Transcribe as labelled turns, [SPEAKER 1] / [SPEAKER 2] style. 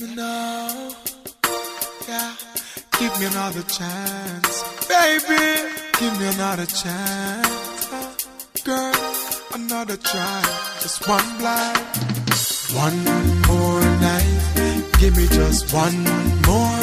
[SPEAKER 1] No. Yeah. Give me another chance. Baby, give me another chance. Girl, another try. Just one blind. One more night. Give me just one more